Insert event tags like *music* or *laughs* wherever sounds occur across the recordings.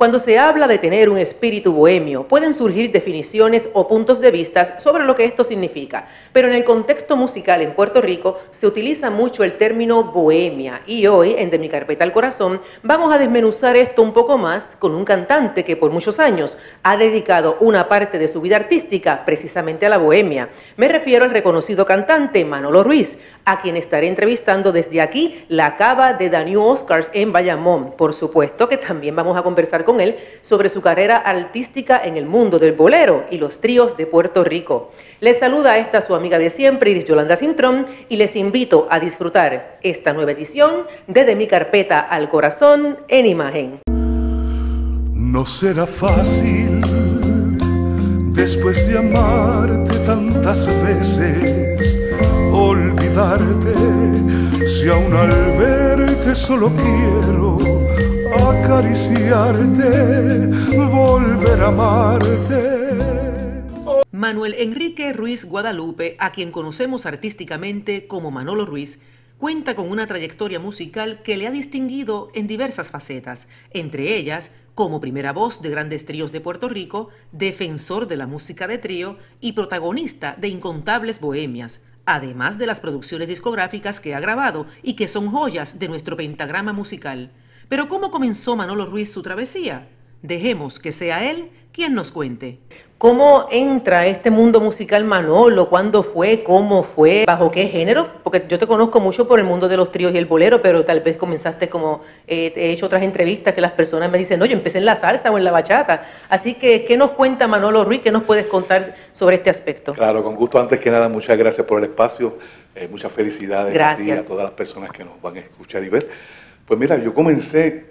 Cuando se habla de tener un espíritu bohemio, pueden surgir definiciones o puntos de vista sobre lo que esto significa, pero en el contexto musical en Puerto Rico se utiliza mucho el término bohemia y hoy en De mi carpeta al corazón vamos a desmenuzar esto un poco más con un cantante que por muchos años ha dedicado una parte de su vida artística precisamente a la bohemia. Me refiero al reconocido cantante Manolo Ruiz, a quien estaré entrevistando desde aquí, la cava de The New Oscars en Bayamón. Por supuesto que también vamos a conversar con él sobre su carrera artística en el mundo del bolero y los tríos de Puerto Rico. Les saluda a esta su amiga de siempre, Iris Yolanda Cintrón, y les invito a disfrutar esta nueva edición de De mi carpeta al corazón en imagen. No será fácil después de amarte tantas veces olvidarte si aún al verte solo quiero acariciarte, volver a amarte. Manuel Enrique Ruiz Guadalupe, a quien conocemos artísticamente como Manolo Ruiz, cuenta con una trayectoria musical que le ha distinguido en diversas facetas, entre ellas como primera voz de grandes tríos de Puerto Rico, defensor de la música de trío y protagonista de incontables bohemias, además de las producciones discográficas que ha grabado y que son joyas de nuestro pentagrama musical. Pero ¿cómo comenzó Manolo Ruiz su travesía? Dejemos que sea él quien nos cuente. ¿Cómo entra este mundo musical Manolo? ¿Cuándo fue? ¿Cómo fue? ¿Bajo qué género? Porque yo te conozco mucho por el mundo de los tríos y el bolero, pero tal vez comenzaste como eh, he hecho otras entrevistas que las personas me dicen, no, yo empecé en la salsa o en la bachata. Así que, ¿qué nos cuenta Manolo Ruiz? ¿Qué nos puedes contar sobre este aspecto? Claro, con gusto. Antes que nada, muchas gracias por el espacio. Eh, muchas felicidades gracias. a ti y a todas las personas que nos van a escuchar y ver. Pues mira, yo comencé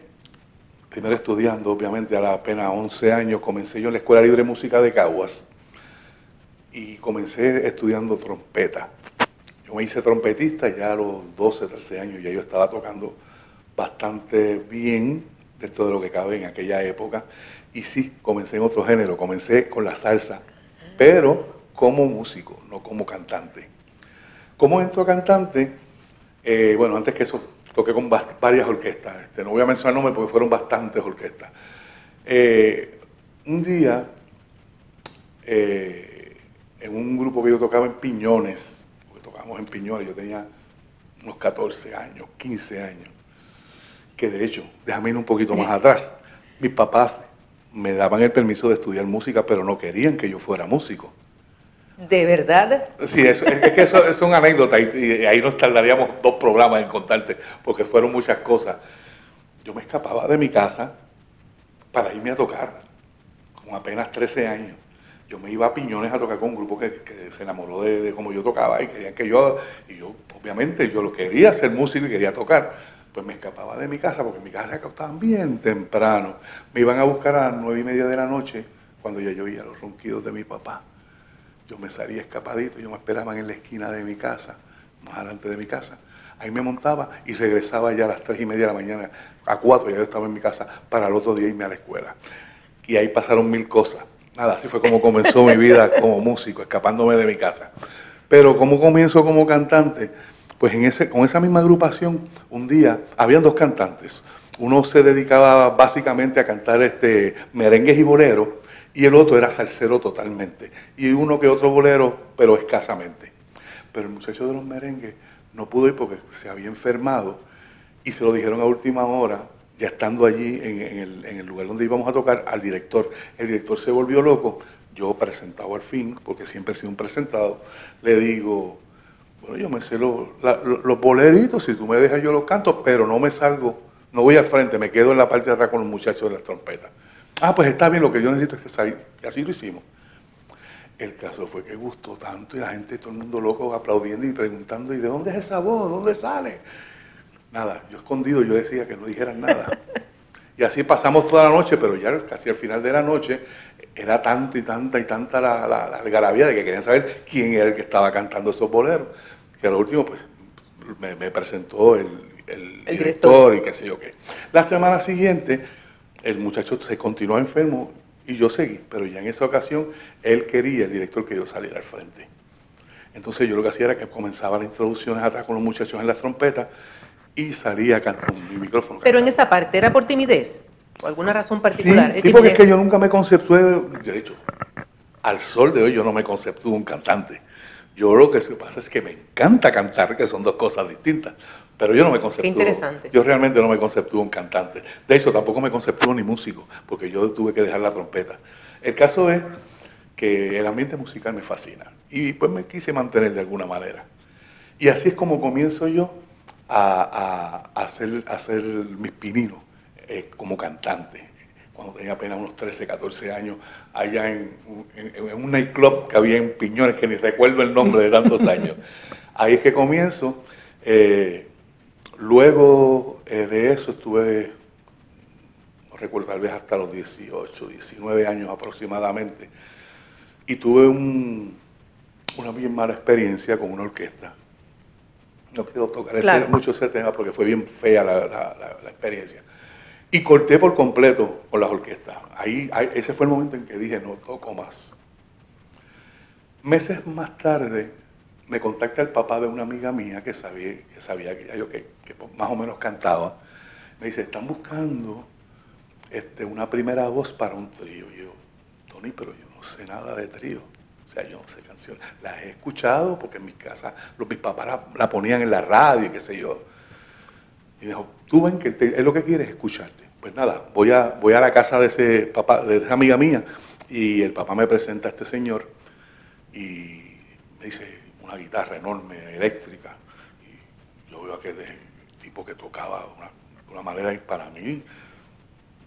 primero estudiando, obviamente, a la apenas 11 años, comencé yo en la Escuela Libre de Música de Caguas y comencé estudiando trompeta. Yo me hice trompetista ya a los 12, 13 años, ya yo estaba tocando bastante bien dentro de lo que cabe en aquella época. Y sí, comencé en otro género, comencé con la salsa, pero como músico, no como cantante. ¿Cómo entro cantante? Eh, bueno, antes que eso, toqué con varias orquestas. Este, no voy a mencionar nombres porque fueron bastantes orquestas. Eh, un día, eh, en un grupo que yo tocaba en Piñones, porque tocábamos en Piñones, yo tenía unos 14 años, 15 años, que de hecho, déjame ir un poquito más atrás, mis papás me daban el permiso de estudiar música, pero no querían que yo fuera músico. ¿De verdad? Sí, eso, es que eso, es una anécdota y, ahí nos tardaríamos dos programas en contarte, porque fueron muchas cosas. Yo me escapaba de mi casa para irme a tocar, con apenas 13 años. Yo me iba a Piñones a tocar con un grupo que, se enamoró de, cómo yo tocaba y querían que yo, y yo, obviamente, yo lo quería ser músico y quería tocar. Pues me escapaba de mi casa, porque en mi casa se acostaban bien temprano. Me iban a buscar a las nueve y media de la noche, cuando ya yo oía los ronquidos de mi papá yo me salía escapadito, yo me esperaban en la esquina de mi casa, más adelante de mi casa. Ahí me montaba y regresaba ya a las tres y media de la mañana, a cuatro ya yo estaba en mi casa para el otro día irme a la escuela. Y ahí pasaron mil cosas. Nada, así fue como comenzó mi vida como músico, escapándome de mi casa. Pero ¿cómo comienzo como cantante? Pues en ese, con esa misma agrupación, un día, habían dos cantantes. Uno se dedicaba básicamente a cantar este, merengues y boleros, y el otro era salsero totalmente, y uno que otro bolero, pero escasamente. Pero el muchacho de los merengues no pudo ir porque se había enfermado y se lo dijeron a última hora, ya estando allí en, el, lugar donde íbamos a tocar, al director. El director se volvió loco, yo presentado al fin, porque siempre he sido un presentado, le digo, bueno, yo me sé los boleritos, si tú me dejas yo los canto, pero no me salgo, no voy al frente, me quedo en la parte de atrás con los muchachos de las trompetas. Ah, pues está bien, lo que yo necesito es que salga. Y así lo hicimos. El caso fue que gustó tanto y la gente, todo el mundo loco, aplaudiendo y preguntando, ¿y de dónde es esa voz? ¿Dónde sale? Nada, yo escondido, yo decía que no dijeran nada. *laughs* Y así pasamos toda la noche, pero ya casi al final de la noche era tanta y tanta y tanta la, la, algarabía de que querían saber quién era el que estaba cantando esos boleros. Que a lo último, pues, me, presentó el, el, director y qué sé yo qué. La semana siguiente el muchacho se continuó enfermo y yo seguí, pero ya en esa ocasión él quería, el director, que yo saliera al frente. Entonces yo lo que hacía era que comenzaba las introducciones atrás con los muchachos en las trompetas y salía con mi micrófono. Pero en esa parte, ¿era por timidez? ¿Por alguna razón particular? Sí, porque es que yo nunca me conceptué, de hecho, al sol de hoy yo no me conceptúo un cantante. Yo lo que pasa es que me encanta cantar, que son dos cosas distintas. Pero yo no me conceptúo. Qué interesante. Yo realmente no me conceptúo un cantante. De hecho, tampoco me conceptúo ni músico, porque yo tuve que dejar la trompeta. El caso es que el ambiente musical me fascina. Y pues me quise mantener de alguna manera. Y así es como comienzo yo a, hacer, hacer mis pininos eh, como cantante. Cuando tenía apenas unos 13, 14 años, allá en, un nightclub que había en Piñones, que ni recuerdo el nombre de tantos *laughs* años. Ahí es que comienzo. Eh, luego eh, de eso estuve, no recuerdo, tal vez hasta los 18, 19 años aproximadamente, y tuve una bien mala experiencia con una orquesta. No quiero tocar mucho ese tema porque fue bien fea la experiencia. Y corté por completo con las orquestas. Ahí, ese fue el momento en que dije, no toco más. Meses más tarde me contacta el papá de una amiga mía que sabía que, sabía que yo que, más o menos cantaba. Me dice, están buscando este, una primera voz para un trío. Y yo, Tony, pero yo no sé nada de trío. O sea, yo no sé canciones. Las he escuchado porque en mi casa los, mis papás la, ponían en la radio qué sé yo y dijo, tú ven que es lo que quieres escucharte. Pues nada, voy a, voy a la casa de ese papá, de esa amiga mía, y el papá me presenta a este señor y me dice una guitarra enorme, eléctrica. Y yo veo aquel tipo que tocaba de una, manera para mí,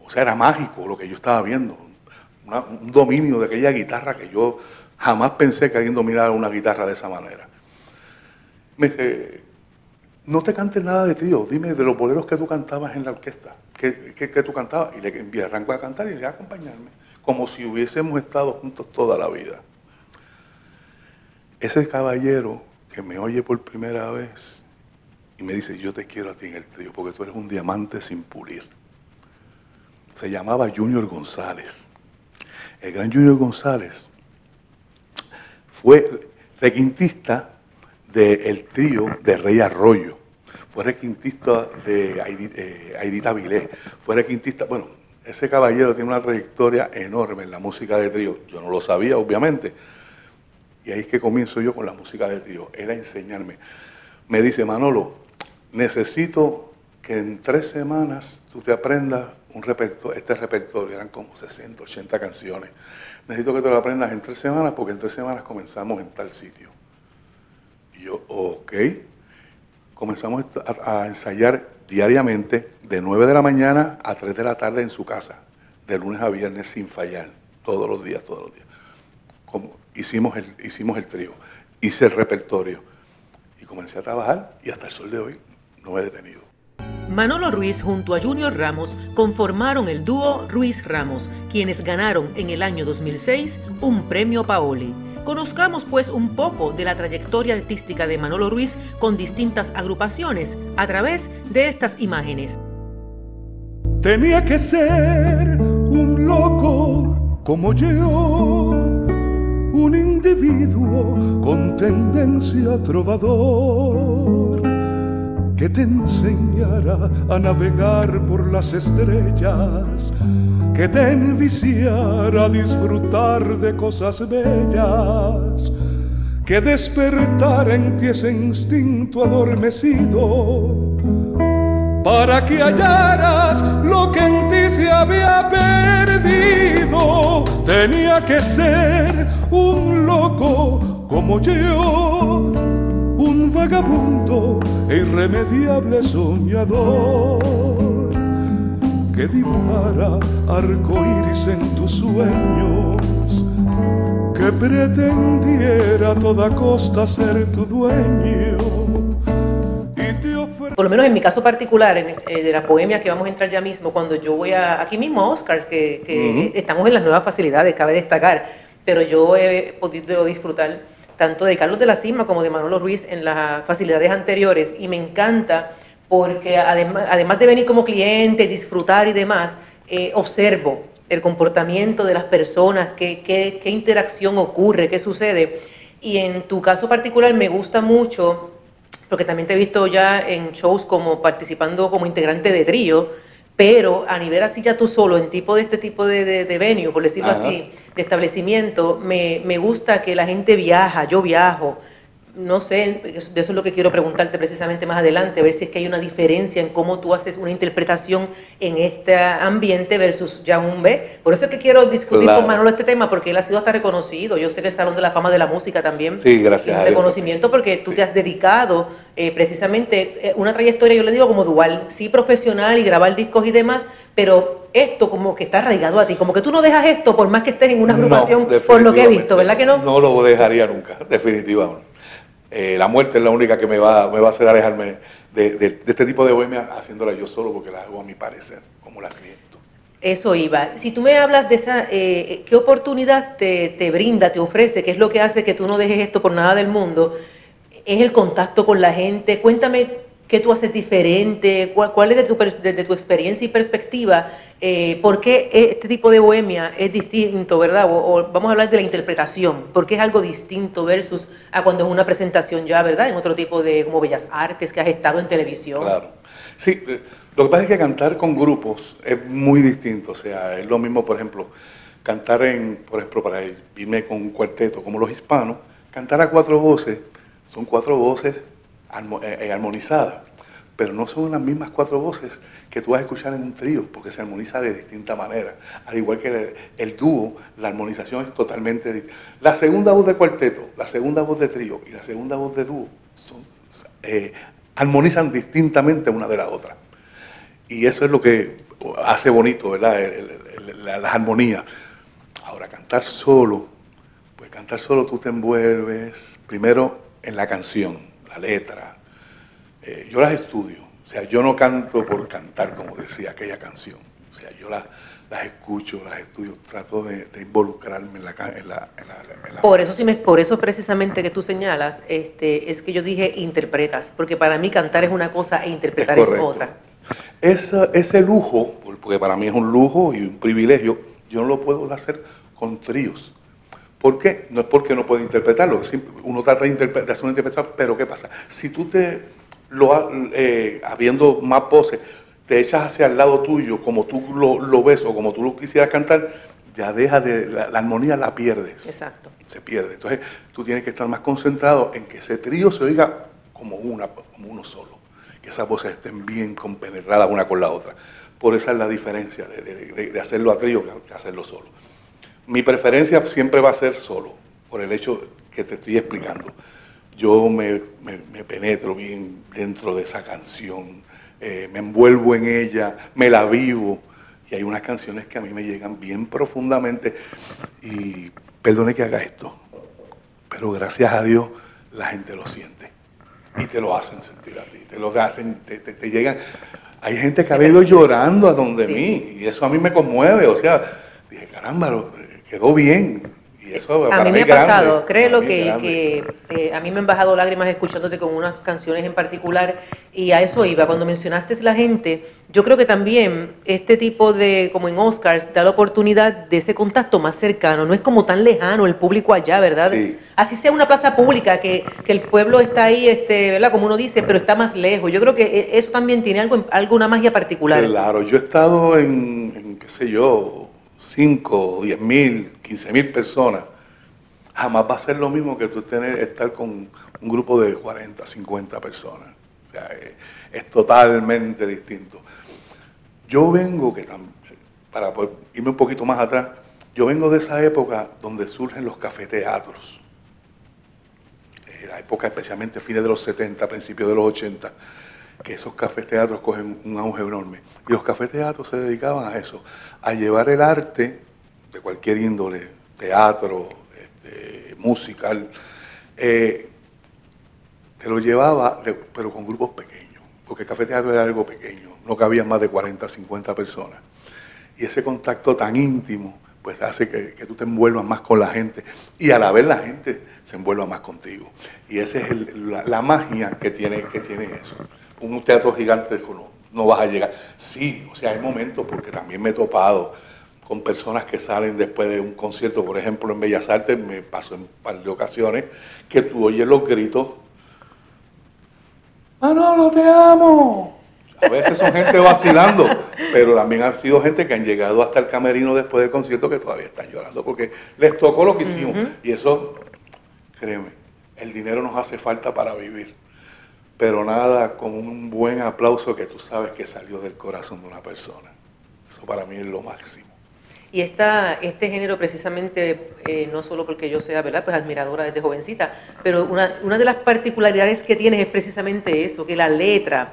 o sea, era mágico lo que yo estaba viendo. un dominio de aquella guitarra que yo jamás pensé que alguien dominara una guitarra de esa manera. Me dice, no te cantes nada de tío, dime de los boleros que tú cantabas en la orquesta, que, que, tú cantabas, y le envié arranco a cantar y le a acompañarme, como si hubiésemos estado juntos toda la vida. Ese caballero que me oye por primera vez y me dice, yo te quiero a ti en el trío, porque tú eres un diamante sin pulir. Se llamaba Junior González. El gran Junior González fue requintista del trío de Rey Arroyo, fue requintista de eh, Aidita Vilés, fue requintista, bueno, ese caballero tiene una trayectoria enorme en la música de trío, yo no lo sabía obviamente, y ahí es que comienzo yo con la música de trío, era enseñarme. Me dice, Manolo, necesito que en tres semanas tú te aprendas un repertorio, este repertorio, eran como 60, 80 canciones. Necesito que te lo aprendas en tres semanas porque en tres semanas comenzamos en tal sitio yo, ok. Comenzamos a, ensayar diariamente de 9 de la mañana a 3 de la tarde en su casa, de lunes a viernes sin fallar, todos los días, todos los días. Hicimos, el, hicimos el trío, hice el repertorio y comencé a trabajar y hasta el sol de hoy no me he detenido. Manolo Ruiz junto a Junior Ramos conformaron el dúo Ruiz Ramos, quienes ganaron en el año 2006 un premio Paoli. Conozcamos pues un poco de la trayectoria artística de Manolo Ruiz con distintas agrupaciones a través de estas imágenes. Tenía que ser un loco como yo, un individuo con tendencia trovador que te enseñara a navegar por las estrellas que te enviciara a disfrutar de cosas bellas, que despertara en ti ese instinto adormecido, para que hallaras lo que en ti se había perdido. Tenía que ser un loco como yo, un vagabundo e irremediable soñador que dibujara arcoíris en tus sueños, que pretendiera a toda costa ser tu dueño. Por lo menos en mi caso particular, eh, de la poemia que vamos a entrar ya mismo, cuando yo voy a, aquí mismo a Oscars, que, estamos en las nuevas facilidades, cabe destacar, pero yo he podido disfrutar tanto de Carlos de la Cima como de Manolo Ruiz en las facilidades anteriores y me encanta porque además, además de venir como cliente, disfrutar y demás, eh, observo el comportamiento de las personas, qué, qué, interacción ocurre, qué sucede. Y en tu caso particular me gusta mucho, porque también te he visto ya en shows como participando como integrante de trío, pero a nivel así ya tú solo, en tipo de este tipo de, de, venue, por decirlo así, de establecimiento, me, me gusta que la gente viaja, yo viajo, no sé, eso es lo que quiero preguntarte precisamente más adelante, ver si es que hay una diferencia en cómo tú haces una interpretación en este ambiente versus ya un B. Por eso es que quiero discutir con Manolo este tema, porque él ha sido hasta reconocido. Yo sé que el Salón de la Fama de la Música también. Sí, gracias. reconocimiento porque tú te has dedicado eh, precisamente eh, una trayectoria, yo le digo como dual, sí profesional y grabar discos y demás, pero esto como que está arraigado a ti, como que tú no dejas esto por más que estés en una agrupación, por lo que he visto, ¿verdad que no? No lo dejaría nunca, definitivamente. Eh, la muerte es la única que me va, me va a hacer alejarme de, este tipo de bohemia haciéndola yo solo porque la hago a mi parecer, como la siento. Eso iba. Si tú me hablas de esa, eh, ¿qué oportunidad te, te, brinda, te ofrece? ¿Qué es lo que hace que tú no dejes esto por nada del mundo? Es el contacto con la gente. Cuéntame ¿Qué tú haces diferente? ¿Cuál, es de tu, de, tu, experiencia y perspectiva? Eh, ¿Por qué este tipo de bohemia es distinto, verdad? O, vamos a hablar de la interpretación. ¿Por qué es algo distinto versus a cuando es una presentación ya, verdad? En otro tipo de, como Bellas Artes, que has estado en televisión. Claro. Sí, eh, lo que pasa es que cantar con grupos es muy distinto. O sea, es lo mismo, por ejemplo, cantar en, por ejemplo, para irme con un cuarteto como los hispanos, cantar a cuatro voces, son cuatro voces armonizada, pero no son las mismas cuatro voces que tú vas a escuchar en un trío, porque se armoniza de distinta manera. Al igual que el, dúo, la armonización es totalmente distinta. La segunda voz de cuarteto, la segunda voz de trío y la segunda voz de dúo son, eh, armonizan distintamente una de la otra. Y eso es lo que hace bonito, ¿verdad? las armonías. Ahora, cantar solo, pues cantar solo tú te envuelves primero en la canción la letra. Eh, yo las estudio. O sea, yo no canto por cantar, como decía aquella canción. O sea, yo las, las escucho, las estudio, trato de, involucrarme en la, en la, Por eso sí me, por eso precisamente que tú señalas, este, es que yo dije interpretas, porque para mí cantar es una cosa e interpretar es, otra. ese lujo, porque para mí es un lujo y un privilegio, yo no lo puedo hacer con tríos. ¿Por qué? No es porque no puede interpretarlo, uno trata de, hacer una interpretación, pero ¿qué pasa? Si tú te, lo, eh, habiendo más voces, te echas hacia el lado tuyo como tú lo, ves o como tú lo quisieras cantar, ya deja de, la, armonía la pierdes. Exacto. Se pierde. Entonces tú tienes que estar más concentrado en que ese trío se oiga como, una, como uno solo, que esas voces estén bien compenetradas una con la otra. Por esa es la diferencia de, hacerlo a trío que hacerlo solo. Mi preferencia siempre va a ser solo, por el hecho que te estoy explicando. Yo me, penetro bien dentro de esa canción, eh, me envuelvo en ella, me la vivo. Y hay unas canciones que a mí me llegan bien profundamente. Y perdone que haga esto, pero gracias a Dios la gente lo siente. Y te lo hacen sentir a ti, te lo hacen, te, llegan. Hay gente que ha venido llorando a donde mí, y eso a mí me conmueve. O sea, dije, caramba, quedó bien. Y eso a mí me ha pasado, créelo que, que eh, a mí me han bajado lágrimas escuchándote con unas canciones en particular y a eso iba. Cuando mencionaste la gente, yo creo que también este tipo de, como en Oscars, da la oportunidad de ese contacto más cercano, no es como tan lejano el público allá, ¿verdad? Así sea una plaza pública, que, que, el pueblo está ahí, este, ¿verdad? Como uno dice, pero está más lejos. Yo creo que e, eso también tiene algo, alguna magia particular. Claro, yo he estado en, en qué sé yo, 5, 10 mil, 15 mil personas, jamás va a ser lo mismo que tú tener, estar con un grupo de 40, 50 personas. O sea, es, totalmente distinto. Yo vengo, que para irme un poquito más atrás, yo vengo de esa época donde surgen los cafeteatros. Eh, la época especialmente fines de los 70, principios de los 80 que esos cafeteatros cogen un auge enorme. Y los cafeteatros se dedicaban a eso, a llevar el arte de cualquier índole, teatro, este, musical, eh, te lo llevaba, pero con grupos pequeños, porque el cafeteatro era algo pequeño, no cabían más de 40, 50 personas. Y ese contacto tan íntimo, pues hace que, tú te envuelvas más con la gente y a la vez la gente se envuelva más contigo. Y esa es la, la, magia que tiene, que tiene eso un teatro gigante no, no vas a llegar. Sí, o sea, hay momentos, porque también me he topado con personas que salen después de un concierto, por ejemplo, en Bellas Artes, me pasó en un par de ocasiones, que tú oyes los gritos, Manolo, te amo. A veces son gente vacilando, pero también ha sido gente que han llegado hasta el camerino después del concierto que todavía están llorando porque les tocó lo que hicimos. Y eso, créeme, el dinero nos hace falta para vivir. Pero nada como un buen aplauso que tú sabes que salió del corazón de una persona. Eso para mí es lo máximo. Y esta, este género precisamente, eh, no solo porque yo sea ¿verdad? Pues admiradora desde jovencita, pero una, una de las particularidades que tienes es precisamente eso, que la letra,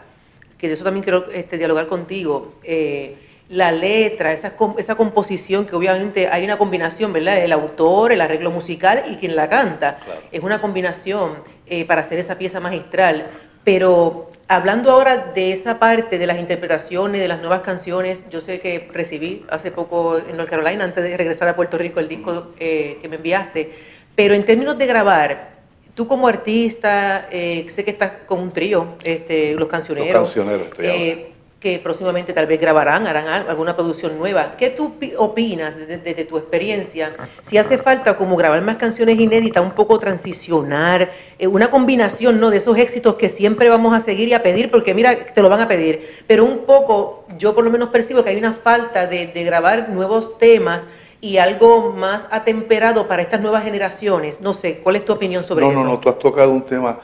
que de eso también quiero este, dialogar contigo, eh, la letra, esa, esa composición que obviamente hay una combinación, ¿verdad? El autor, el arreglo musical y quien la canta. Es una combinación eh, para hacer esa pieza magistral. Pero hablando ahora de esa parte de las interpretaciones, de las nuevas canciones, yo sé que recibí hace poco en North Carolina, antes de regresar a Puerto Rico, el disco eh, que me enviaste, pero en términos de grabar, tú como artista, eh, sé que estás con un trío, este, Los Cancioneros. Los Cancioneros, estoy eh, que próximamente tal vez grabarán, harán alguna producción nueva. ¿Qué tú opinas desde, tu experiencia? Si hace falta como grabar más canciones inéditas, un poco transicionar, eh, una combinación ¿no? de esos éxitos que siempre vamos a seguir y a pedir, porque mira, te lo van a pedir, pero un poco, yo por lo menos percibo que hay una falta de, grabar nuevos temas y algo más atemperado para estas nuevas generaciones. No sé, ¿cuál es tu opinión sobre eso? No, no, no, tú has tocado un tema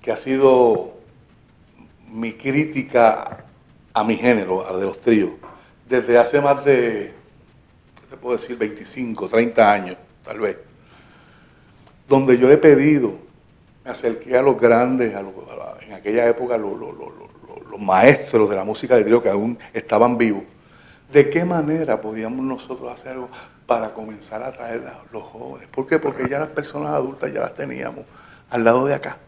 que ha sido mi crítica a mi género, al de los tríos, desde hace más de, ¿qué te puedo decir?, 25, 30 años, tal vez, donde yo he pedido, me acerqué a los grandes, en aquella época los, maestros de la música de trío que aún estaban vivos, de qué manera podíamos nosotros hacer algo para comenzar a atraer a los jóvenes. ¿Por qué? Porque ya las personas adultas ya las teníamos al lado de acá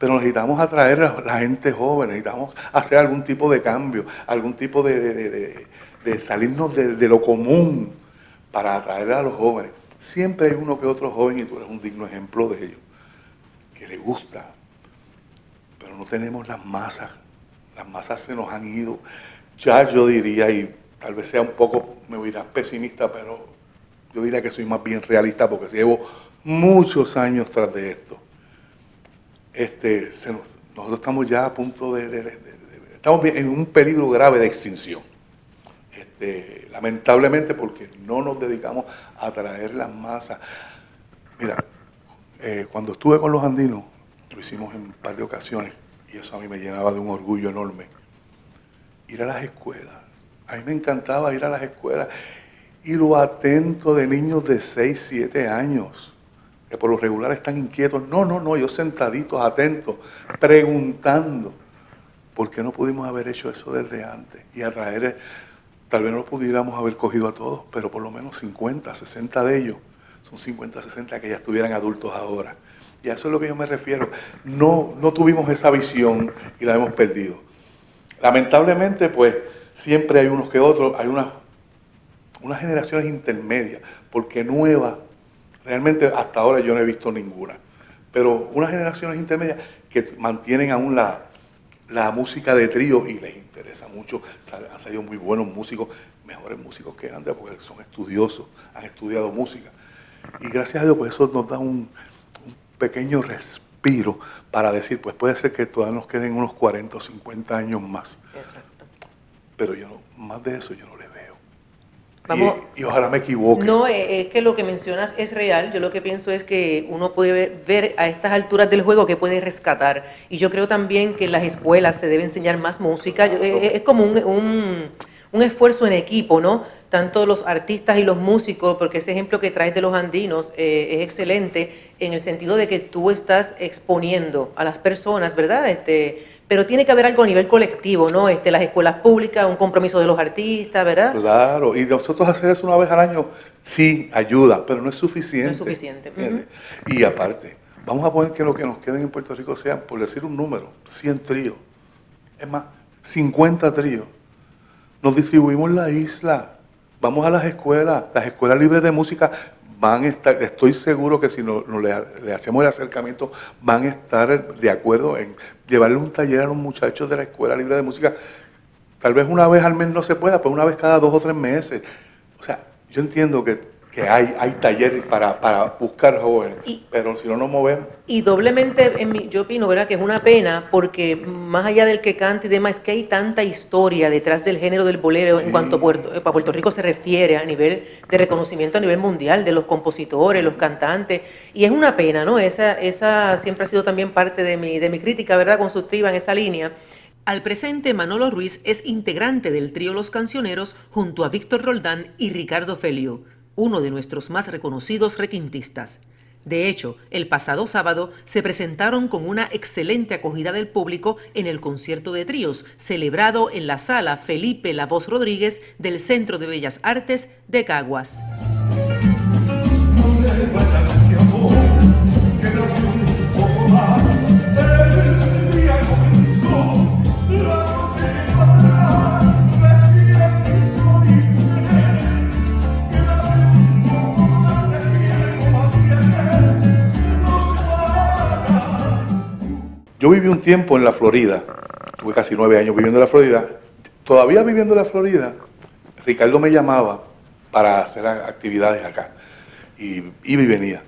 pero necesitamos atraer a la gente joven, necesitamos hacer algún tipo de cambio, algún tipo de, salirnos de, lo común para atraer a los jóvenes. Siempre hay uno que otro joven, y tú eres un digno ejemplo de ello, que le gusta, pero no tenemos las masas, las masas se nos han ido. Ya yo diría, y tal vez sea un poco, me dirás pesimista, pero yo diría que soy más bien realista porque llevo muchos años tras de esto este, nosotros estamos ya a punto de, estamos en un peligro grave de extinción. Este, lamentablemente porque no nos dedicamos a traer las masas. Mira, eh, cuando estuve con los andinos, lo hicimos en un par de ocasiones, y eso a mí me llenaba de un orgullo enorme, ir a las escuelas. A mí me encantaba ir a las escuelas y lo atento de niños de 6, 7 años que por lo regular están inquietos. No, no, no, yo sentaditos, atentos, preguntando. ¿Por qué no pudimos haber hecho eso desde antes? Y atraer, tal vez no lo pudiéramos haber cogido a todos, pero por lo menos 50, 60 de ellos, son 50, 60 que ya estuvieran adultos ahora. Y a eso es lo que yo me refiero. No, no tuvimos esa visión y la hemos perdido. Lamentablemente, pues, siempre hay unos que otros, hay unas, unas generaciones intermedias, porque nuevas Realmente hasta ahora yo no he visto ninguna. Pero unas generaciones intermedias que mantienen aún la, música de trío y les interesa mucho. Han salido muy buenos músicos, mejores músicos que antes, porque son estudiosos, han estudiado música. Y gracias a Dios, pues eso nos da un, pequeño respiro para decir, pues puede ser que todavía nos queden unos 40 o 50 años más. Exacto. Pero yo no, más de eso yo no y, ojalá me equivoque. No, eh, es que lo que mencionas es real. Yo lo que pienso es que uno puede ver, a estas alturas del juego que puede rescatar. Y yo creo también que en las escuelas se debe enseñar más música. Eh, es como un, un, esfuerzo en equipo, ¿no? Tanto los artistas y los músicos, porque ese ejemplo que traes de los andinos eh, es excelente en el sentido de que tú estás exponiendo a las personas, ¿verdad? Este, pero tiene que haber algo a nivel colectivo, ¿no? Este, las escuelas públicas, un compromiso de los artistas, ¿verdad? Claro, y nosotros hacer eso una vez al año, sí, ayuda, pero no es suficiente. No es suficiente. Y aparte, vamos a poner que lo que nos queden en Puerto Rico sean, por decir un número, 100 tríos. Es más, 50 tríos. Nos distribuimos la isla, vamos a las escuelas, las escuelas libres de música van a estar, estoy seguro que si no, le, hacemos el acercamiento, van a estar de acuerdo en llevarle un taller a los muchachos de la Escuela Libre de Música. Tal vez una vez al mes no se pueda, pero una vez cada dos o tres meses. O sea, yo entiendo que que hay, hay talleres para, para buscar jóvenes, pero si no nos movemos. Y doblemente, en mi, yo opino, ¿verdad? Que es una pena porque más allá del que cante y demás, es que hay tanta historia detrás del género del bolero en cuanto a Puerto, a Puerto Rico se refiere a nivel de reconocimiento a nivel mundial de los compositores, los cantantes, y es una pena, ¿no? Esa, esa siempre ha sido también parte de mi, de mi crítica, ¿verdad? Constructiva en esa línea. Al presente, Manolo Ruiz es integrante del trío Los Cancioneros junto a Víctor Roldán y Ricardo Felio uno de nuestros más reconocidos requintistas. De hecho, el pasado sábado se presentaron con una excelente acogida del público en el concierto de tríos, celebrado en la sala Felipe La Voz Rodríguez del Centro de Bellas Artes de Caguas. Yo viví un tiempo en la Florida, tuve casi nueve años viviendo en la Florida. Todavía viviendo en la Florida, Ricardo me llamaba para hacer actividades acá y iba y venía.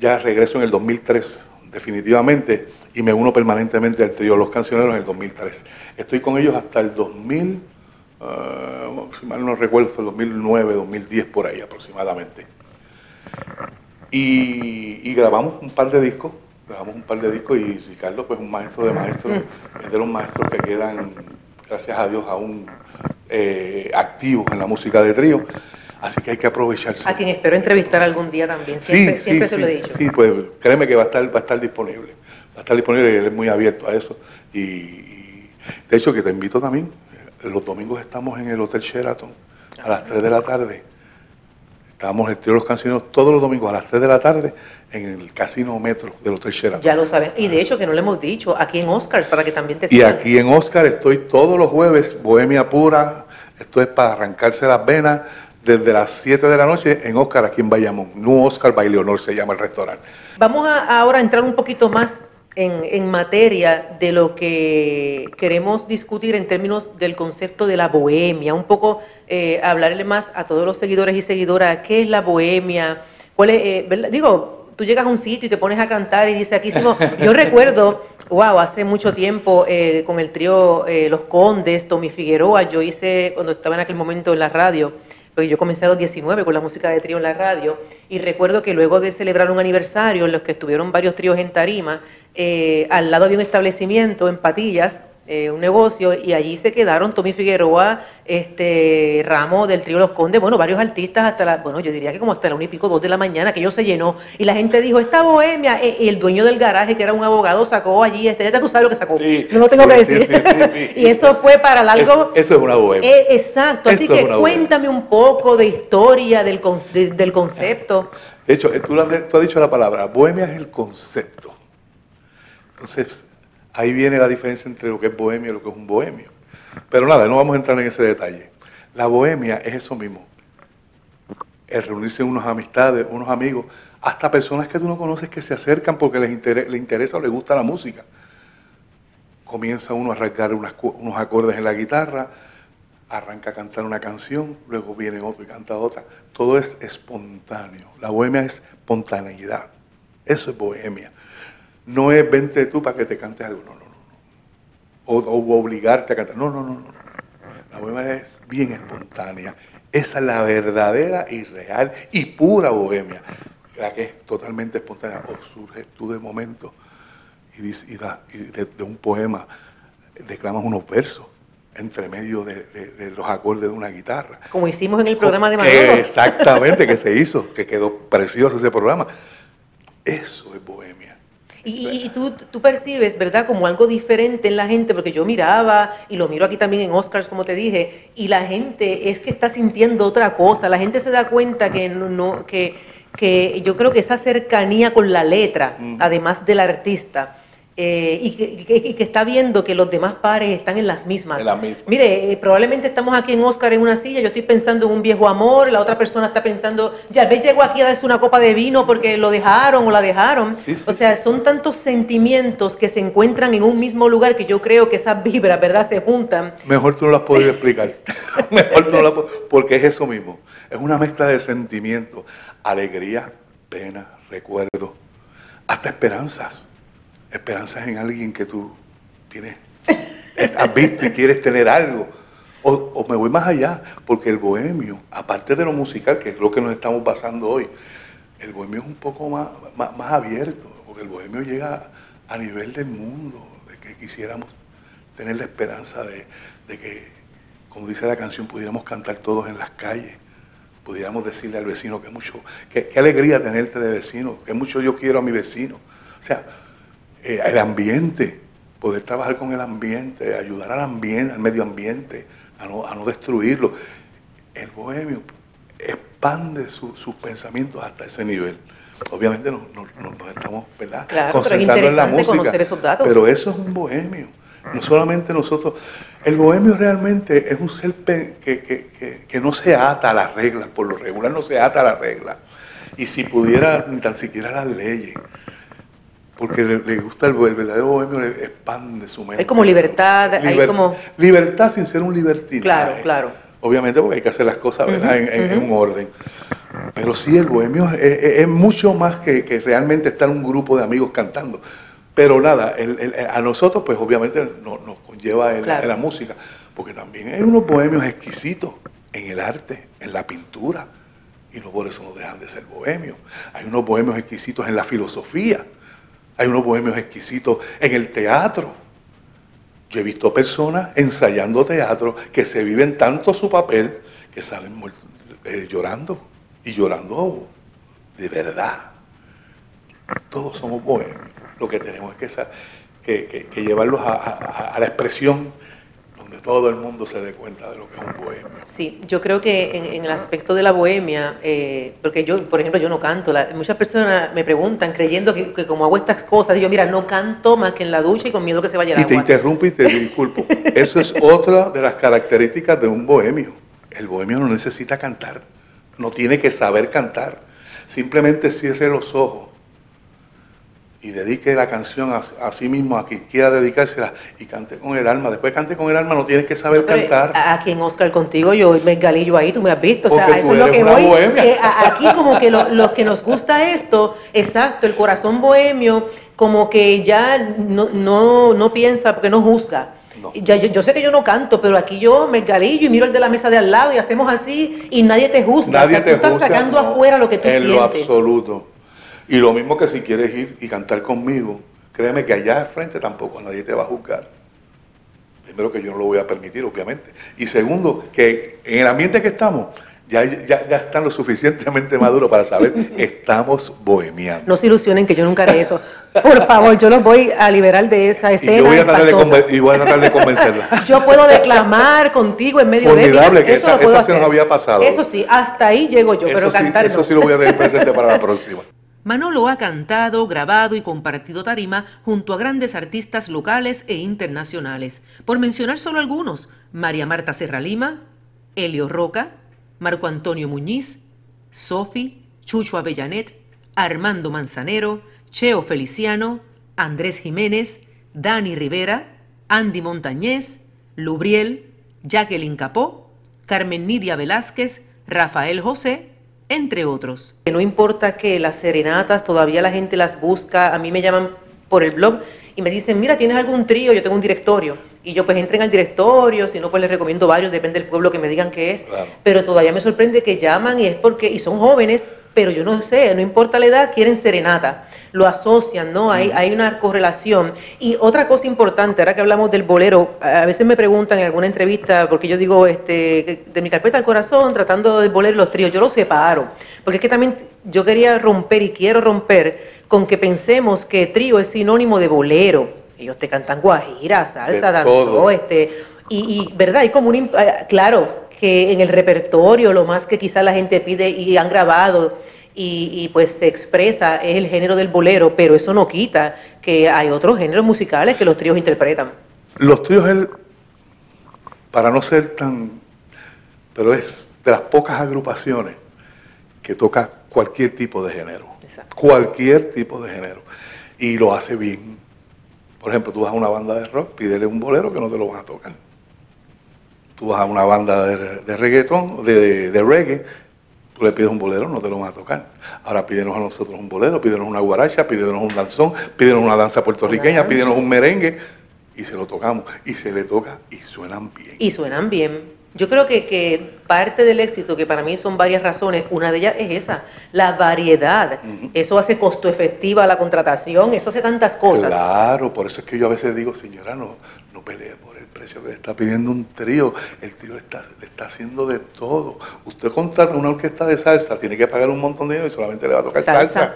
Ya regreso en el 2003 definitivamente y me uno permanentemente al trío Los Cancioneros en el 2003. Estoy con ellos hasta el 2000, uh, si mal no recuerdo, el 2009, 2010 por ahí aproximadamente. Y grabamos un par de discos grabamos un par de discos y Ricardo pues un maestro de maestros, *laughs* es de los maestros que quedan, gracias a Dios, aún eh, activos en la música de trío. Así que hay que aprovecharse. A quien espero entrevistar algún día también, siempre, siempre se lo he dicho. Sí, pues créeme que va a estar, va a estar disponible. Va a estar disponible y él es muy abierto a eso. Y, de hecho que te invito también, los domingos estamos en el Hotel Sheraton a las 3 de la tarde. Estábamos el trío de los canciones todos los domingos a las 3 de la tarde en el Casino Metro del Hotel Sheraton. Ya lo saben. Y de hecho, que no le hemos dicho, aquí en Oscar, para que también te Y aquí en Oscar estoy todos los jueves, Bohemia Pura. Esto es para arrancarse las venas desde las 7 de la noche en Oscar, aquí en Bayamón. No Oscar Baileonor se llama el restaurante. Vamos a, ahora a entrar un poquito más en, materia de lo que queremos discutir en términos del concepto de la bohemia. Un poco eh, hablarle más a todos los seguidores y seguidoras qué es la bohemia. ¿Cuál es, eh, digo, tú llegas a un sitio y te pones a cantar y dices, aquí yo recuerdo, wow, hace mucho tiempo eh, con el trío eh, Los Condes, Tommy Figueroa, yo hice, cuando estaba en aquel momento en la radio, porque yo comencé a los 19 con la música de trío en la radio, y recuerdo que luego de celebrar un aniversario en los que estuvieron varios tríos en tarima, eh, al lado había un establecimiento en Patillas, eh, un negocio y allí se quedaron Tommy Figueroa, este Ramo del Trío Los Condes, bueno, varios artistas hasta la, bueno, yo diría que como hasta la una y pico, dos de la mañana, que ello se llenó y la gente dijo, esta bohemia, eh, y el dueño del garaje, que era un abogado, sacó allí, este, tú sabes lo que sacó, yo no tengo que decir, *laughs* y eso fue para largo. Eso, es una bohemia. Eh, exacto, así que cuéntame un poco de historia del, del concepto. De hecho, tú, tú has dicho la palabra, bohemia es el concepto. Entonces, Ahí viene la diferencia entre lo que es bohemio y lo que es un bohemio. Pero nada, no vamos a entrar en ese detalle. La bohemia es eso mismo. El reunirse unas amistades, unos amigos, hasta personas que tú no conoces que se acercan porque les, interesa, o les gusta la música. Comienza uno a arrancar unos acordes en la guitarra, arranca a cantar una canción, luego viene otro y canta otra. Todo es espontáneo. La bohemia es espontaneidad. Eso es bohemia. No es vente tú para que te cantes algo, no, no, no. O, o obligarte a cantar. No, no, no, no. La bohemia es bien espontánea. Esa es la verdadera y real y pura bohemia. La que es totalmente espontánea. O surge tú de momento y, y, de, un poema declamas unos versos entre medio de, los acordes de una guitarra. Como hicimos en el programa de Manolo. Exactamente, que se hizo, que quedó precioso ese programa. Eso es bohemia. Y, tú, tú, percibes, ¿verdad?, como algo diferente en la gente, porque yo miraba, y lo miro aquí también en Oscars, como te dije, y la gente es que está sintiendo otra cosa, la gente se da cuenta que, no, que, que yo creo que esa cercanía con la letra, además del artista, eh, y, que, está viendo que los demás pares están en las mismas. En la misma. Mire, eh, probablemente estamos aquí en Oscar en una silla, yo estoy pensando en un viejo amor, la otra persona está pensando, ya vez llegó aquí a darse una copa de vino porque lo dejaron o la dejaron. o sea, son tantos sentimientos que se encuentran en un mismo lugar que yo creo que esas vibras, ¿verdad?, se juntan. Mejor tú no las puedes explicar. *laughs* *laughs* Mejor tú no las puedes, porque es eso mismo. Es una mezcla de sentimientos, alegría, pena, recuerdo, hasta esperanzas esperanzas en alguien que tú tienes, has visto y quieres tener algo. O, me voy más allá, porque el bohemio, aparte de lo musical, que es lo que nos estamos basando hoy, el bohemio es un poco más, más, abierto, porque el bohemio llega a nivel del mundo, de que quisiéramos tener la esperanza de, que, como dice la canción, pudiéramos cantar todos en las calles, pudiéramos decirle al vecino que mucho, qué alegría tenerte de vecino, que mucho yo quiero a mi vecino. O sea, eh, el ambiente, poder trabajar con el ambiente, ayudar al ambiente, al medio ambiente, a no, destruirlo. El bohemio expande sus pensamientos hasta ese nivel. Obviamente nos, estamos concentrando en la música, pero eso es un bohemio. No solamente nosotros, el bohemio realmente es un ser que, que, no se ata a las reglas, por lo regular no se ata a las reglas. Y si pudiera, ni tan siquiera las leyes, porque le, gusta el, verdadero bohemio, le expande su mente. Hay como libertad, hay como... Libertad sin ser un libertino. Claro, claro. Obviamente porque hay que hacer las cosas en, un orden. Pero sí, el bohemio es, mucho más que, realmente estar un grupo de amigos cantando. Pero nada, a nosotros pues obviamente nos, conlleva en, la música, porque también hay unos bohemios exquisitos en el arte, en la pintura, y no por eso no dejan de ser bohemios. Hay unos bohemios exquisitos en la filosofía, hay unos bohemios exquisitos en el teatro. Yo he visto personas ensayando teatro que se viven tanto su papel que salen eh, llorando y llorando de verdad. Todos somos bohemios. Lo que tenemos es que, llevarlos a la expresión todo el mundo se dé cuenta de lo que es un bohemio. Sí, yo creo que en, el aspecto de la bohemia, eh, porque yo, por ejemplo, yo no canto, muchas personas me preguntan creyendo que, como hago estas cosas, y yo, mira, no canto más que en la ducha y con miedo que se vaya el agua. Y te interrumpo y te disculpo. *laughs* Eso es otra de las características de un bohemio. El bohemio no necesita cantar, no tiene que saber cantar. Simplemente cierre los ojos y dedique la canción a, sí mismo, a quien quiera dedicársela, y cante con el alma. Después cante con el alma, no tienes que saber cantar. Aquí en Oscar contigo, yo me galillo ahí, tú me has visto. o sea, eso es lo que voy. aquí como que los que nos gusta esto, exacto, el corazón bohemio, como que ya no, no, no piensa, porque no juzga. Ya, yo, sé que yo no canto, pero aquí yo me galillo y miro el de la mesa de al lado y hacemos así y nadie te juzga. Nadie te tú estás sacando afuera lo que tú sientes. En lo absoluto. Y lo mismo que si quieres ir y cantar conmigo, créeme que allá al frente tampoco nadie te va a juzgar. Primero que yo no lo voy a permitir, obviamente. Y segundo, que en el ambiente que estamos, ya, ya, ya, están lo suficientemente *laughs* maduros para saber estamos bohemiando. No se ilusionen que yo nunca haré eso. Por favor, yo los voy a liberar de esa escena. Y, yo voy a tratar, de, convencerla. *laughs* yo puedo declamar contigo en medio Formidable, de que eso, esa, se nos había pasado. Eso sí, hasta ahí llego yo, pero cantar Eso sí lo voy a tener presente para la próxima. *laughs* Manolo ha cantado, grabado y compartido tarima junto a grandes artistas locales e internacionales. Por mencionar solo algunos, María Marta Serra Lima, Elio Roca, Marco Antonio Muñiz, Sofi, Chucho Avellanet, Armando Manzanero, Cheo Feliciano, Andrés Jiménez, Dani Rivera, Andy Montañez, Lubriel, Jacqueline Capó, Carmen Nidia Velázquez, Rafael José, entre otros. No importa que las serenatas todavía la gente las busca, a mí me llaman por el blog y me dicen, mira, ¿tienes algún trío? Yo tengo un directorio. Y yo pues entren al directorio, si no pues les recomiendo varios, depende del pueblo que me digan qué es. Pero todavía me sorprende que llaman y es porque, y son jóvenes, pero yo no sé, no importa la edad, quieren serenata lo asocian, ¿no? Hay, hay una correlación. Y otra cosa importante, ahora que hablamos del bolero, a veces me preguntan en alguna entrevista, porque yo digo, este, de mi carpeta al corazón, tratando de bolero los tríos, yo los separo, porque es que también yo quería romper y quiero romper con que pensemos que trío es sinónimo de bolero. Ellos te cantan guajira, salsa, danzó, este, y, y, ¿verdad? Hay como un, eh, claro, que en el repertorio, lo más que quizás la gente pide y han grabado y, pues se expresa, es el género del bolero, pero eso no quita que hay otros géneros musicales que los tríos interpretan. Los tríos, el, para no ser tan, pero es de las pocas agrupaciones que toca cualquier tipo de género, cualquier tipo de género, y lo hace bien. Por ejemplo, tú vas a una banda de rock, pídele un bolero que no te lo van a tocar. Tú vas a una banda de, reggaetón, de, de reggae, Tú le pides un bolero, no te lo van a tocar. Ahora pídenos a nosotros un bolero, pídenos una guaracha, pídenos un danzón, pídenos una danza puertorriqueña, pídenos un merengue y se lo tocamos. Y se le toca y suenan bien. Y suenan bien. Yo creo que, que parte del éxito, que para mí son varias razones, una de ellas es esa, la variedad. Eso hace costo efectiva la contratación, eso hace tantas cosas. Claro, por eso es que yo a veces digo, señora, no, no pelee por precio que le está pidiendo un trío, el trío está, le está haciendo de todo. Usted contrata una orquesta de salsa, tiene que pagar un montón de dinero y solamente le va a tocar salsa.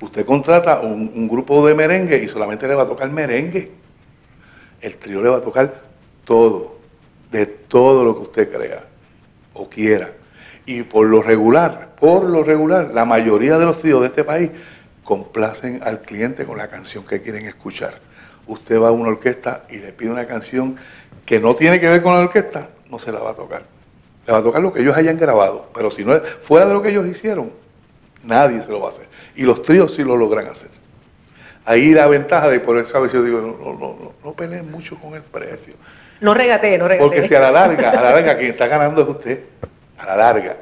Usted contrata un, grupo de merengue y solamente le va a tocar merengue. El trío le va a tocar todo, de todo lo que usted crea o quiera. Y por lo regular, por lo regular, la mayoría de los tríos de este país complacen al cliente con la canción que quieren escuchar usted va a una orquesta y le pide una canción que no tiene que ver con la orquesta, no se la va a tocar. Le va a tocar lo que ellos hayan grabado, pero si no es fuera de lo que ellos hicieron, nadie se lo va a hacer. Y los tríos sí lo logran hacer. Ahí la ventaja de por eso a veces yo digo, no, no, no, no peleen mucho con el precio. No regate, no regate. Porque si a la larga, a la larga quien está ganando es usted, a la larga.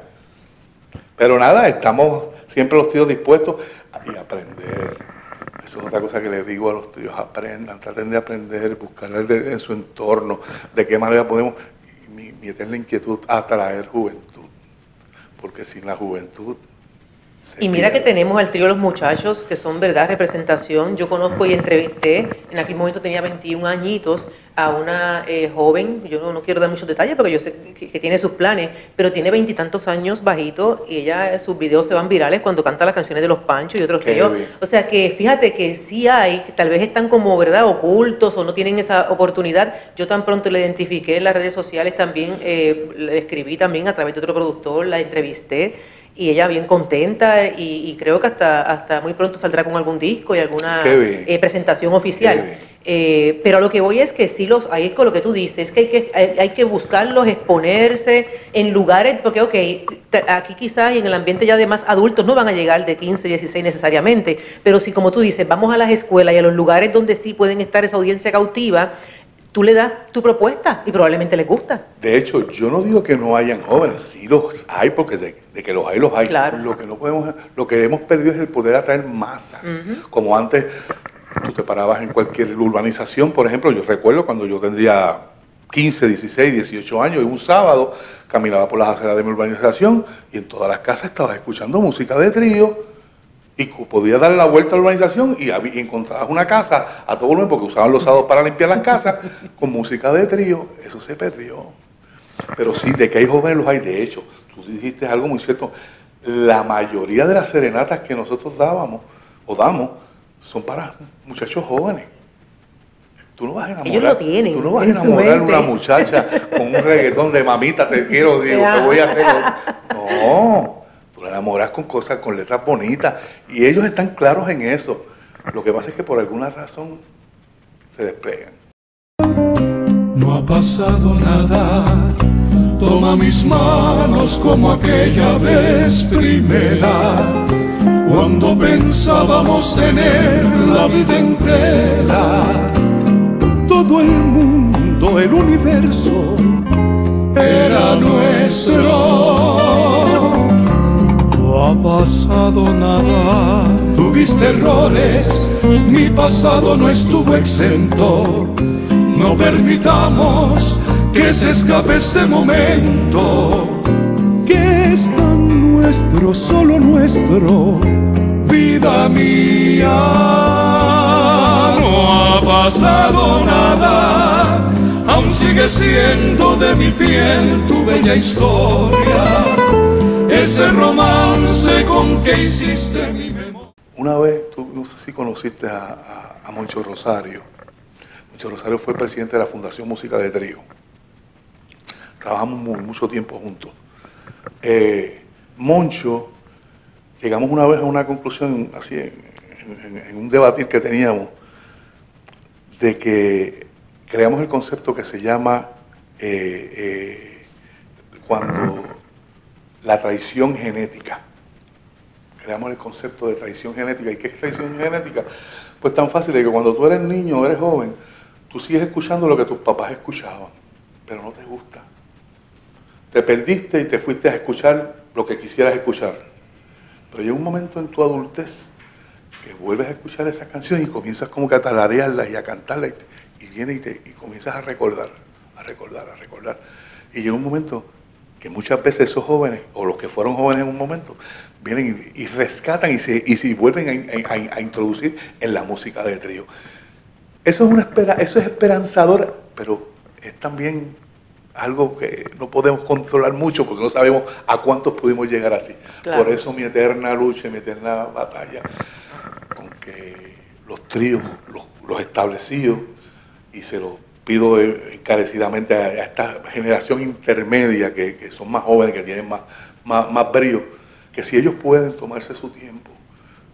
Pero nada, estamos siempre los tíos dispuestos a aprender eso es otra cosa que les digo a los tuyos, aprendan, traten de aprender, buscar en su entorno, de qué manera podemos, mi, mi eterna inquietud, atraer juventud, porque sin la juventud y mira que tenemos al trío Los Muchachos, que son, ¿verdad?, representación. Yo conozco y entrevisté, en aquel momento tenía 21 añitos, a una eh, joven, yo no, quiero dar muchos detalles porque yo sé que, tiene sus planes, pero tiene veintitantos años bajito y ella, sus videos se van virales cuando canta las canciones de Los Panchos y otros tríos. O sea que fíjate que sí hay, tal vez están como, ¿verdad?, ocultos o no tienen esa oportunidad. Yo tan pronto la identifiqué en las redes sociales, también eh, le escribí también a través de otro productor, la entrevisté y ella bien contenta y, creo que hasta, hasta muy pronto saldrá con algún disco y alguna eh, presentación oficial. Eh, pero lo que voy es que sí los, ahí es con lo que tú dices, que hay que, hay, que buscarlos, exponerse en lugares, porque ok, aquí quizás en el ambiente ya de más adultos no van a llegar de 15, 16 necesariamente, pero si como tú dices, vamos a las escuelas y a los lugares donde sí pueden estar esa audiencia cautiva, tú le das tu propuesta y probablemente les gusta. De hecho, yo no digo que no hayan jóvenes, sí los hay, porque de, que los hay, los hay. Claro. Lo que no podemos, lo que hemos perdido es el poder atraer masas. Como antes, tú te parabas en cualquier urbanización, por ejemplo, yo recuerdo cuando yo tendría 15, 16, 18 años, y un sábado caminaba por las aceras de mi urbanización y en todas las casas estaba escuchando música de trío y podías dar la vuelta a la urbanización y, encontrabas una casa a todo volumen porque usaban los sábados para limpiar las casas *laughs* con música de trío. Eso se perdió. Pero sí, de que hay jóvenes los hay. De hecho, tú dijiste algo muy cierto. La mayoría de las serenatas que nosotros dábamos o damos son para muchachos jóvenes. Tú no vas a enamorar, tú no vas a enamorar una muchacha con un reggaetón de mamita, te quiero, digo, te voy a hacer. *laughs* No. Tú la enamoras con cosas, con letras bonitas. Y ellos están claros en eso. Lo que pasa es que por alguna razón se desplegan. No ha pasado nada. Toma mis manos como aquella vez primera. Cuando pensábamos tener la vida entera. Todo el mundo, el universo, era nuestro ha pasado nada. Tuviste errores, mi pasado no estuvo exento. No permitamos que se escape este momento. Que es tan nuestro, solo nuestro. Vida mía, no ha pasado nada. Aún sigue siendo de mi piel tu bella historia ese romance con que hiciste mi memoria. Una vez, tú no sé si conociste a, Moncho Rosario. Moncho Rosario fue presidente de la Fundación Música de Trío. Trabajamos mucho tiempo juntos. Eh, Moncho llegamos una vez a una conclusión, así, en, un debatir que teníamos, de que creamos el concepto que se llama eh, eh, cuando la traición genética. Creamos el concepto de traición genética. ¿Y qué es traición genética? Pues tan fácil de que cuando tú eres niño o eres joven, tú sigues escuchando lo que tus papás escuchaban, pero no te gusta. Te perdiste y te fuiste a escuchar lo que quisieras escuchar. Pero llega un momento en tu adultez que vuelves a escuchar esa canción y comienzas como que a talarearla y a cantarla y, viene y, te, y comienzas a recordar, a recordar, a recordar. Y llega un momento que muchas veces esos jóvenes, o los que fueron jóvenes en un momento, vienen y, rescatan y se, y vuelven a, introducir en la música de trío. Eso es, una espera, eso es esperanzador, pero es también algo que no podemos controlar mucho porque no sabemos a cuántos pudimos llegar así. Por eso mi eterna lucha, mi eterna batalla con que los tríos, los, establecidos, y se los pido encarecidamente a, esta generación intermedia que, son más jóvenes, que tienen más, más, brío, que si ellos pueden tomarse su tiempo,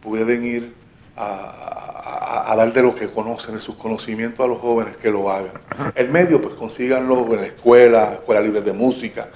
pueden ir a, dar de lo que conocen, de sus conocimientos a los jóvenes que lo hagan. El medio, pues consíganlo en la escuela, escuela libre de música,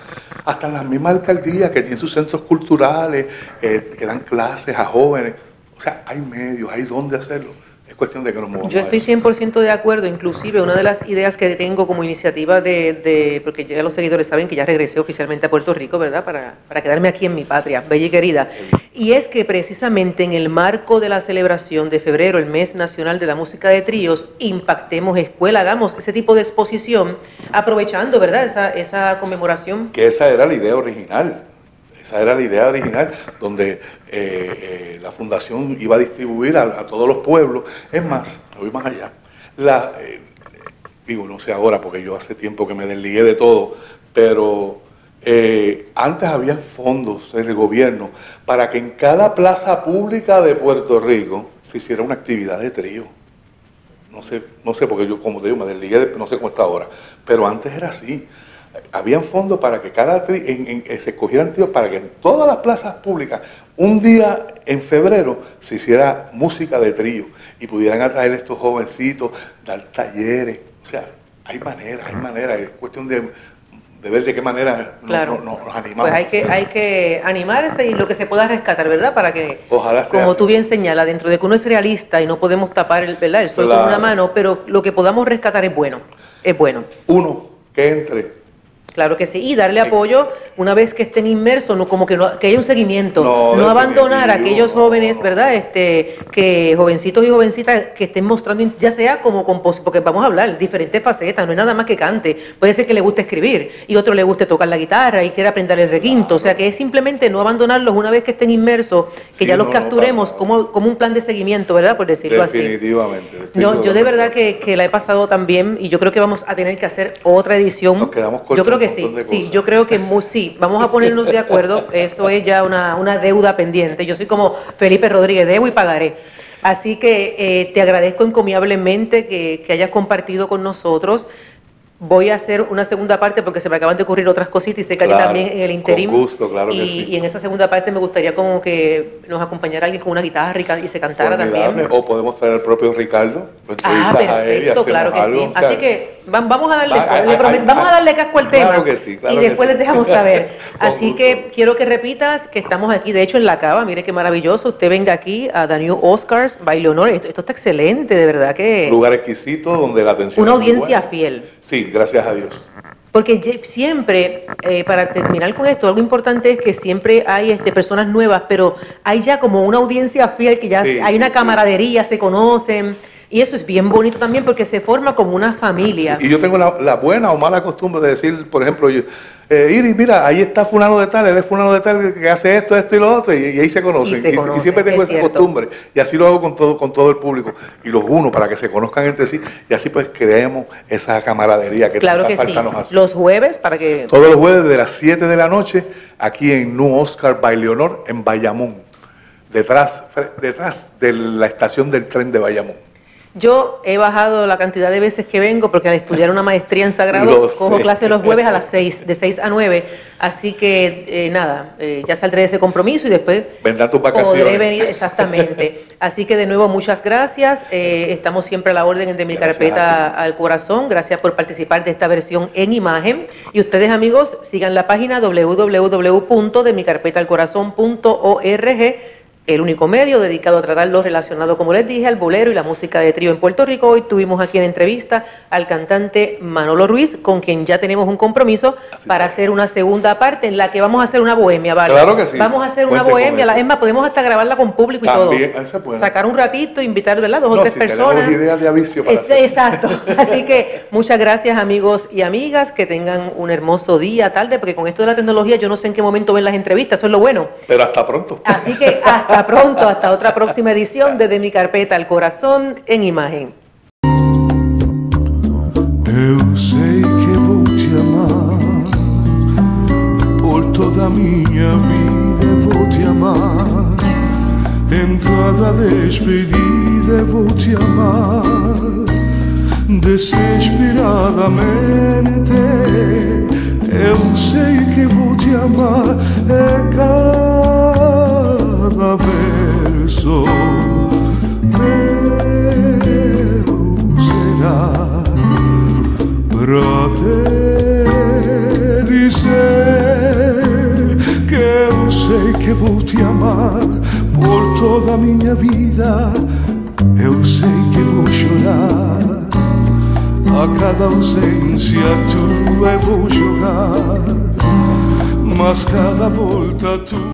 hasta en las mismas alcaldías que tienen sus centros culturales, que dan clases a jóvenes. O sea, hay medios, hay dónde hacerlo cuestión de que nos Yo estoy 100% de acuerdo, inclusive una de las ideas que tengo como iniciativa de, porque ya los seguidores saben que ya regresé oficialmente a Puerto Rico, ¿verdad? Para, para quedarme aquí en mi patria, bella y querida. Y es que precisamente en el marco de la celebración de febrero, el mes nacional de la música de tríos, impactemos escuela, hagamos ese tipo de exposición, aprovechando, ¿verdad? Esa, esa conmemoración. Que esa era la idea original. Esa era la idea original, donde eh, eh, la fundación iba a distribuir a, todos los pueblos. Es más, voy más allá. Eh, digo, no sé ahora, porque yo hace tiempo que me desligué de todo, pero antes había fondos del gobierno para que en cada plaza pública de Puerto Rico se hiciera una actividad de trío. No sé, no sé, porque yo, como te digo, me desligué, no sé cómo está ahora, pero antes era así habían fondos para que cada en, eh, se escogieran tríos para que en todas las plazas públicas, un día en febrero, se hiciera música de trío y pudieran atraer a estos jovencitos, dar talleres. O sea, hay maneras, hay maneras, es cuestión de, ver de qué manera nos, animamos. Pues hay que, hay que animarse y lo que se pueda rescatar, ¿verdad? Para que, como tú bien señalas, dentro de que uno es realista y no podemos tapar el, ¿verdad? el sol con una mano, pero lo que podamos rescatar es bueno, es bueno. Uno, que entre Claro que sí, y darle apoyo una vez que estén inmersos, no, como que, no, que haya un seguimiento, no, abandonar a aquellos jóvenes, ¿verdad? Este, que jovencitos y jovencitas que estén mostrando, ya sea como compositor, porque vamos a hablar, diferentes facetas, no es nada más que cante, puede ser que le guste escribir y otro le guste tocar la guitarra y quiera aprender el requinto, o sea que es simplemente no abandonarlos una vez que estén inmersos, que ya los capturemos como, como un plan de seguimiento, ¿verdad? Por decirlo así. Definitivamente. No, yo de verdad que, que, la he pasado también y yo creo que vamos a tener que hacer otra edición. Nos quedamos yo creo que sí, sí, yo creo que sí, vamos a ponernos de acuerdo, *laughs* eso es ya una, deuda pendiente. Yo soy como Felipe Rodríguez, debo y pagaré. Así que eh, te agradezco encomiablemente que, que hayas compartido con nosotros. Voy a hacer una segunda parte porque se me acaban de ocurrir otras cositas y sé que hay también en el interim. Con gusto, claro y, que sí. y en esa segunda parte me gustaría como que nos acompañara alguien con una guitarra y se cantara también. O podemos traer al propio Ricardo. Ah, perfecto, claro que sí. Así que vamos a darle, vamos a darle casco al tema. Claro que sí, y después les dejamos saber. *laughs* Así que quiero que repitas que estamos aquí, de hecho, en la cava. Mire qué maravilloso. Usted venga aquí a Daniel Oscars, Baile Honor. Esto, esto está excelente, de verdad que. Lugar exquisito donde la atención. Una audiencia fiel. Sí, gracias a Dios. Porque siempre, eh, para terminar con esto, algo importante es que siempre hay este, personas nuevas, pero hay ya como una audiencia fiel, que ya hay una camaradería, se conocen. Y eso es bien bonito también porque se forma como una familia. Y yo tengo la, buena o mala costumbre de decir, por ejemplo, yo, eh, Iri, mira, ahí está fulano de tal, él es fulano de tal que hace esto, esto y lo otro, y, ahí se conocen. Y, siempre tengo esa costumbre. Y así lo hago con todo, con todo el público. Y los uno para que se conozcan entre sí. Y así pues creemos esa camaradería que claro que falta nos hace. Los jueves para que... Todos los jueves de las 7 de la noche, aquí en Nu Oscar Baileonor, en Bayamón. Detrás, detrás de la estación del tren de Bayamón. Yo he bajado la cantidad de veces que vengo porque al estudiar una maestría en sagrado cojo clase los jueves a las 6, de 6 a 9. Así que eh, nada, eh, ya saldré de ese compromiso y después Vendrán tus vacaciones. podré venir exactamente. Así que de nuevo muchas gracias. Eh, estamos siempre a la orden de mi Gracias carpeta al corazón. Gracias por participar de esta versión en imagen. Y ustedes amigos sigan la página www.demicarpetalcorazon.org el único medio dedicado a tratar lo relacionado, como les dije, al bolero y la música de trío en Puerto Rico. Hoy tuvimos aquí en entrevista al cantante Manolo Ruiz, con quien ya tenemos un compromiso Así para hacer una segunda parte en la que vamos a hacer una bohemia, ¿vale? Claro que sí. Vamos a hacer una Cuente bohemia. La, es más, podemos hasta grabarla con público y También, todo. es bueno. Sacar un ratito, invitar, ¿verdad? Dos o tres si personas. ideas de avicio para Es- exacto. *laughs* Así que muchas gracias amigos y amigas, que tengan un hermoso día, tarde, porque con esto de la tecnología yo no sé en qué momento ven las entrevistas, eso es lo bueno. Pero hasta pronto. Así que hasta pronto, hasta otra próxima edición de De mi carpeta al corazón en imagen. Eu sei que vou te amar por toda a minha vida. Vou te amar em cada despedida. Vou te amar desesperadamente. Eu sei que vou te amar é cada verso. Meu será pra te dizer que eu sei que vou te amar por toda a minha vida. Eu sei que vou chorar a cada ausência tua eu vou jogar, mas cada volta tua.